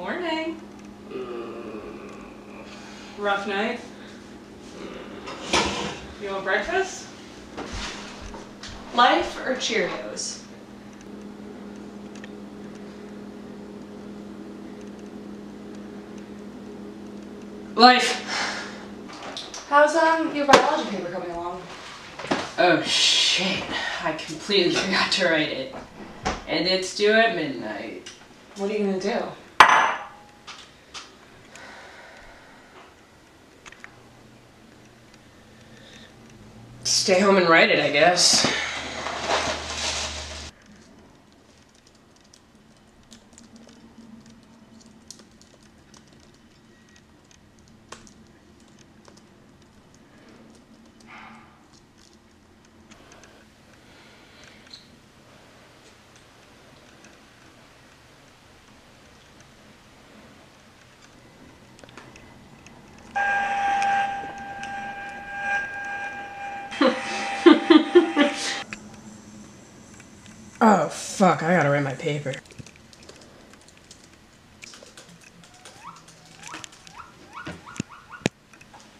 morning. Rough night. You want breakfast? Life or Cheerios? Life. How's um your biology paper coming along? Oh shit. I completely forgot to write it. And it's due at midnight. What are you gonna do? Stay home and write it, I guess. Oh fuck, I gotta write my paper.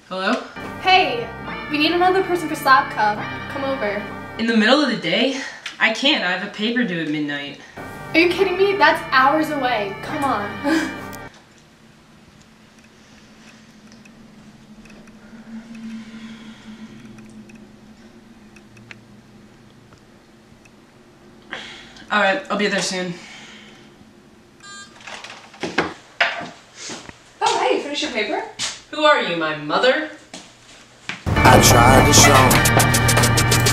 Hello? Hey, we need another person for Slap Cup. Come over. In the middle of the day? I can't, I have a paper due at midnight. Are you kidding me? That's hours away. Come on. Alright, I'll be there soon. Oh hey, you finished your paper? Who are you, my mother? I tried to show 'em.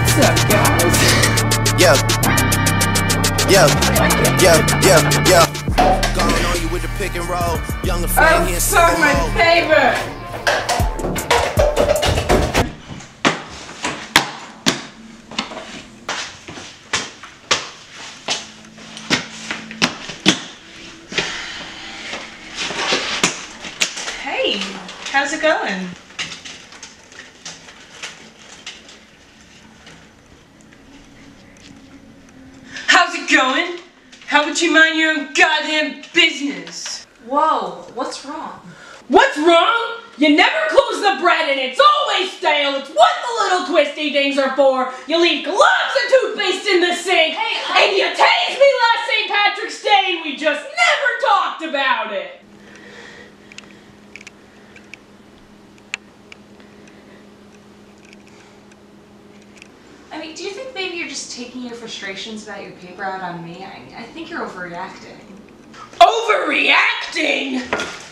What's up, guys? Yeah. Yeah. Yeah. Yeah. Yeah. Going on you with the pick and roll. Younger flame here fuck my sipping paper! Hey, how's it going? How's it going? How about you mind your own goddamn business? Whoa, what's wrong? What's wrong? You never close the bread and it's always stale. It's what the little twisty things are for. You leave gloves and toothpaste in the sink. Hey, I- and you tased me last St. Patrick's Day and we just never talked about it. Do you think maybe you're just taking your frustrations about your paper out on me? I, I think you're overreacting. Overreacting?